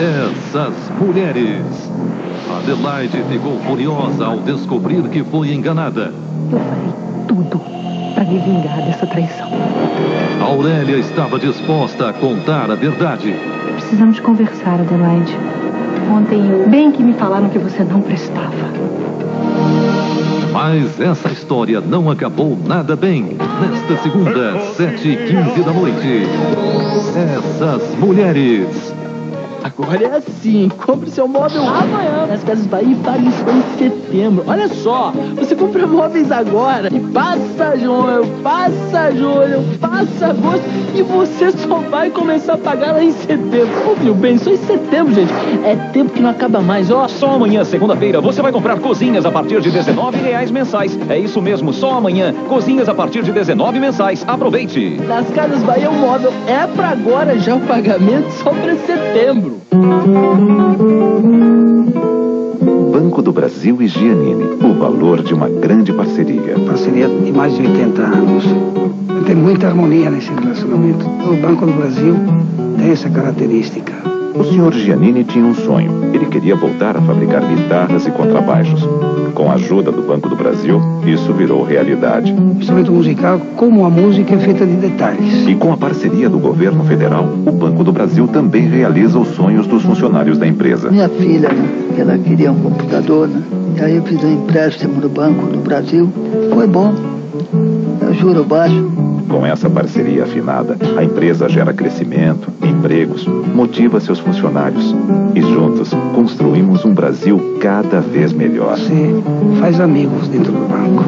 Essas mulheres. Adelaide ficou furiosa ao descobrir que foi enganada. Eu farei tudo para me vingar dessa traição. Aurélia estava disposta a contar a verdade. Precisamos conversar, Adelaide. Ontem, bem que me falaram que você não prestava. Mas essa história não acabou nada bem. Nesta segunda, 7h15 da noite. Essas mulheres. Agora é assim, compre seu móvel amanhã nas Casas Bahia e pague em setembro. Olha só, você compra móveis agora e passa junho, passa julho, passa agosto e você só vai começar a pagar lá em setembro. Ouviu bem? Só em setembro, gente. É tempo que não acaba mais, ó. Só amanhã, segunda-feira, você vai comprar cozinhas a partir de R$19,00 mensais. É isso mesmo, só amanhã. Cozinhas a partir de R$19,00 mensais. Aproveite! Nas Casas Bahia o móvel é pra agora já o pagamento só pra setembro. Banco do Brasil e Giannini. O valor de uma grande parceria. De mais de 80 anos. Tem muita harmonia nesse relacionamento. O Banco do Brasil tem essa característica. O Sr. Giannini tinha um sonho. Ele queria voltar a fabricar guitarras e contrabaixos. Com a ajuda do Banco do Brasil, isso virou realidade. O instrumento musical, como a música, é feita de detalhes. E com a parceria do governo federal, o Banco do Brasil também realiza os sonhos dos funcionários da empresa. Minha filha, né, ela queria um computador, né? E aí eu fiz um empréstimo no Banco do Brasil. Foi bom. Eu juro baixo. Com essa parceria afinada, a empresa gera crescimento, empregos, motiva seus funcionários. E juntos construímos um Brasil cada vez melhor. Você faz amigos dentro do banco.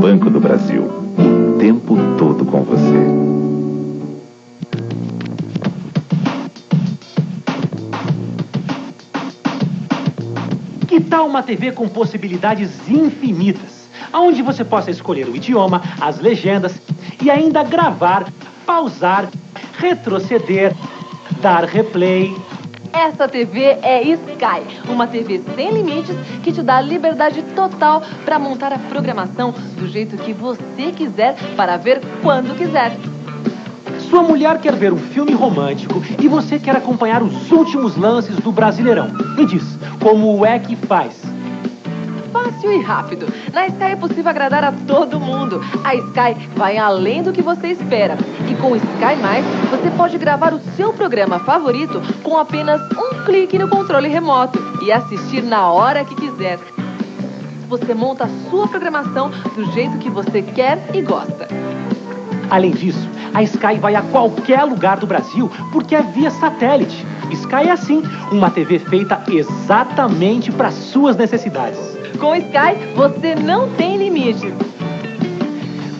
Banco do Brasil. O tempo todo com você. Que tal uma TV com possibilidades infinitas? Onde você possa escolher o idioma, as legendas e ainda gravar, pausar, retroceder, dar replay. Essa TV é Sky, uma TV sem limites que te dá liberdade total para montar a programação do jeito que você quiser para ver quando quiser. Sua mulher quer ver um filme romântico e você quer acompanhar os últimos lances do Brasileirão. Me diz, como é que faz? Fácil e rápido. Na Sky é possível agradar a todo mundo. A Sky vai além do que você espera. E com o Sky Mais, você pode gravar o seu programa favorito com apenas um clique no controle remoto e assistir na hora que quiser. Você monta a sua programação do jeito que você quer e gosta. Além disso, a Sky vai a qualquer lugar do Brasil porque é via satélite. Sky é assim, uma TV feita exatamente para suas necessidades. Com Sky, você não tem limite.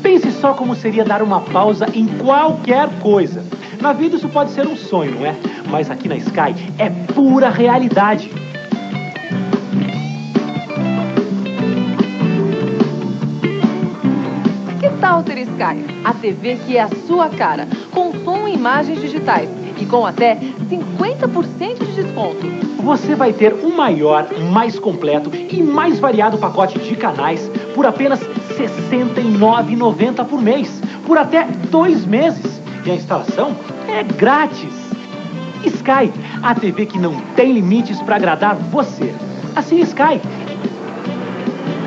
Pense só como seria dar uma pausa em qualquer coisa. Na vida isso pode ser um sonho, não é? Mas aqui na Sky é pura realidade. Que tal ter Sky? A TV que é a sua cara, com som e imagens digitais e com até 50% de desconto. Você vai ter um maior, mais completo e mais variado pacote de canais por apenas R$ 69,90 por mês, por até dois meses. E a instalação é grátis. Sky, a TV que não tem limites para agradar você. Assim Sky.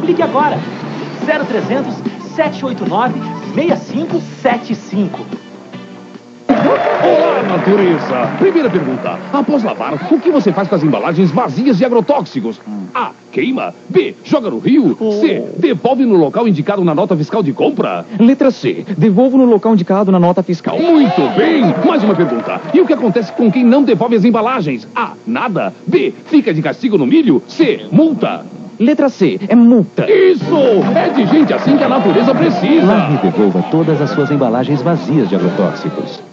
Ligue agora. 0300 789 6575. Natureza! Primeira pergunta. Após lavar, o que você faz com as embalagens vazias de agrotóxicos? A. Queima. B. Joga no rio. C. Devolve no local indicado na nota fiscal de compra. Letra C. Devolvo no local indicado na nota fiscal. Muito bem! Mais uma pergunta. E o que acontece com quem não devolve as embalagens? A. Nada. B. Fica de castigo no milho. C. Multa. Letra C. É multa. Isso! É de gente assim que a natureza precisa. E devolva todas as suas embalagens vazias de agrotóxicos.